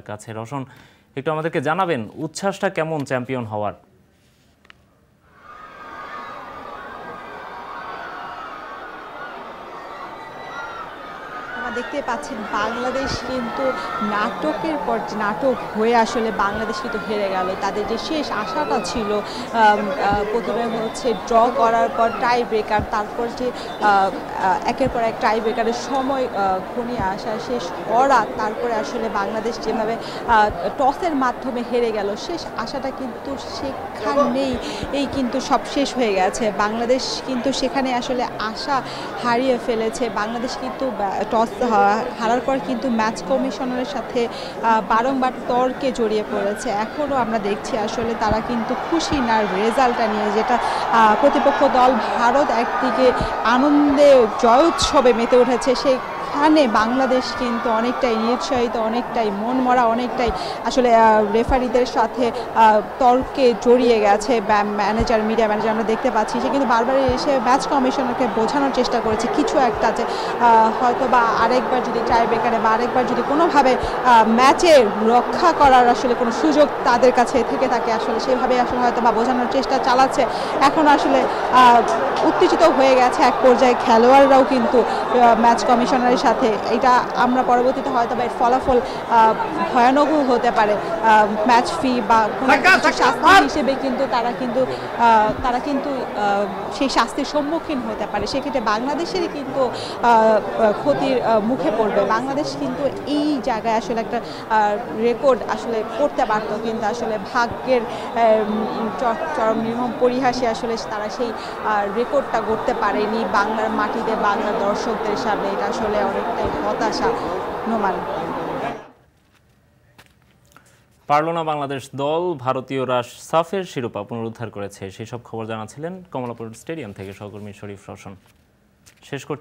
কাছে রসন একটু আমাদেরকে জানাবেন উচ্ছ্বাসটা কেমন চ্যাম্পিয়ন হওয়ার? দেখতে পাচ্ছেন বাংলাদেশ কিন্তু নাটকের পর নাটক হয়ে আসলে বাংলাদেশ কিন্তু হেরে গেল। তাদের যে শেষ আশাটা ছিল প্রথমে হচ্ছে ড্র করার পর টাই ব্রেকার তারপর যে একের পর এক টাই ব্রেকারের সময় ঘনিয়ে আসা শেষ করা, তারপরে আসলে বাংলাদেশ যেভাবে টসের মাধ্যমে হেরে গেল, শেষ আশাটা কিন্তু সেখানেই, এই কিন্তু সব শেষ হয়ে গেছে। বাংলাদেশ কিন্তু সেখানে আসলে আশা হারিয়ে ফেলেছে। বাংলাদেশ কিন্তু টস হারার পর কিন্তু ম্যাচ কমিশনারের সাথে বারংবার তর্কে জড়িয়ে পড়েছে। এখনও আমরা দেখছি আসলে তারা কিন্তু খুশি না রেজাল্টটা নিয়ে, যেটা প্রতিপক্ষ দল ভারত একদিকে আনন্দে জয় উৎসবে মেতে উঠেছে, সেই এখানে বাংলাদেশ কিন্তু অনেকটাই নিরুৎসাহিত, অনেকটাই মন মরা অনেকটাই আসলে রেফারিদের সাথে তর্কে জড়িয়ে গেছে ম্যানেজার মিডিয়া ম্যানেজার আমরা দেখতে পাচ্ছি। সে কিন্তু বারবার এসে ম্যাচ কমিশনারকে বোঝানোর চেষ্টা করেছে। কিছু একটা যে হয়তো বা আরেকবার যদি ট্রাই ব্রেকারে বা আরেকবার যদি কোনোভাবে ম্যাচে রক্ষা করার আসলে কোনো সুযোগ তাদের কাছে থেকে থাকে, আসলে সেভাবে আসলে হয়তো বা বোঝানোর চেষ্টা চালাচ্ছে। এখন আসলে উত্তেজিত হয়ে গেছে এক পর্যায়ে খেলোয়াড়রাও কিন্তু ম্যাচ কমিশনারের সাথে। এটা আমরা পরবর্তীতে হয়তো বা এর ফলাফল আহ, ভয়ানকও হতে পারে। ম্যাচ ফি বা শাস্তি হিসেবে কিন্তু তারা কিন্তু তারা কিন্তু সেই শাস্তির সম্মুখীন হতে পারে। সেক্ষেত্রে বাংলাদেশেরই কিন্তু ক্ষতির মুখে পড়বে। বাংলাদেশ কিন্তু এই জায়গায় আসলে একটা রেকর্ড আসলে করতে পারতো। কিন্তু আসলে ভাগ্যের চরম নির্মম পরিহাসে আসলে তারা সেই রেকর্ডটা করতে পারেনি। বাংলার মাটিতে বাংলার দর্শকদের সামনে এটা আসলে অনেকটাই হতাশা পারল না বাংলাদেশ দল, ভারতীয়রা সাফের শিরোপা পুনরুদ্ধার করেছে। সেই সব খবর জানাছিলেন কমলাপুর স্টেডিয়াম থেকে সহকর্মী শরীফ রোশন। শেষ করছি